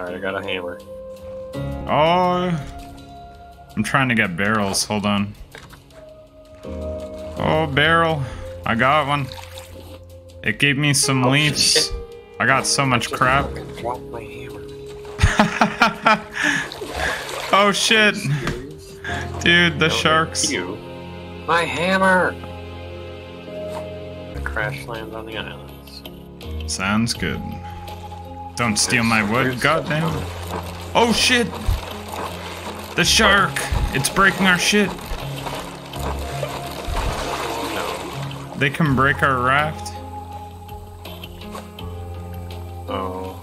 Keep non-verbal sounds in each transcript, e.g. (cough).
Alright, I got a hammer. Oh, I'm trying to get barrels. Hold on. Oh, barrel. I got one. It gave me some Oh, leaves. shit. I got so much crap. fucking Drop my hammer. (laughs) oh shit, dude, the No, sharks. You. My hammer! The crash lands on the islands. Sounds good. Don't steal my wood, goddamn. Oh shit! The shark! It's breaking our shit. They can break our raft. Oh,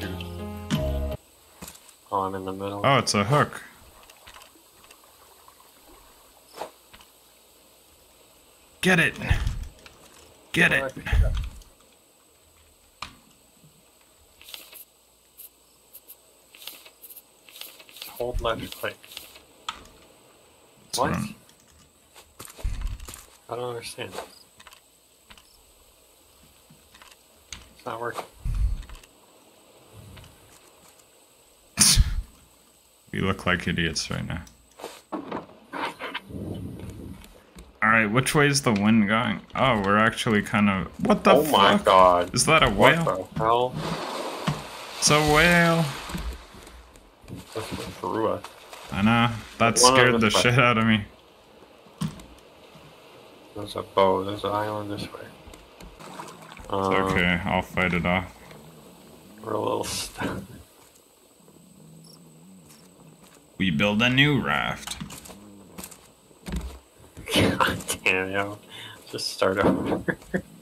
shoot. Oh, I'm in the middle. Oh, it's a hook. Get it. Get it. picked it up. Hold left click. That's What? I'm- don't understand. It's not working. (laughs) We look like idiots right now. Alright, which way is the wind going? Oh, we're actually kind of. What the oh fuck? my god. Is that a whale? What the hell? It's a whale. This went through us. I know. That One scared the way. shit out of me. There's a bow. There's an island this way. It's Um, okay, I'll fight it off. We're a little stuck. We build a new raft. (laughs) God damn, yo. Just start over. (laughs)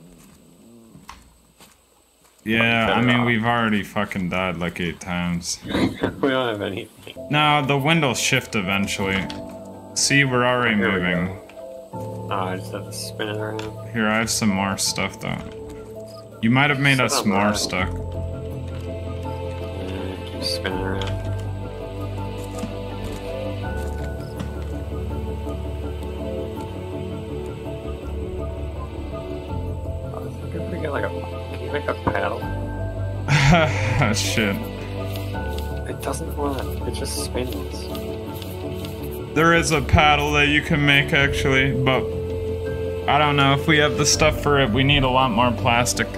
Yeah, I mean, off. we've already fucking died like eight times. (laughs) we don't have anything. No, the wind will shift eventually. See, we're already Here we moving. Oh, I just have to spin it around. Here, I have some more stuff though. You might have made Sit us on more that. stuck. Yeah, keep spinning around. Oh, I think if we get like a. Make a paddle? (laughs) Shit. It doesn't work. It just spins. There is a paddle that you can make actually, but I don't know if we have the stuff for it. We need a lot more plastic.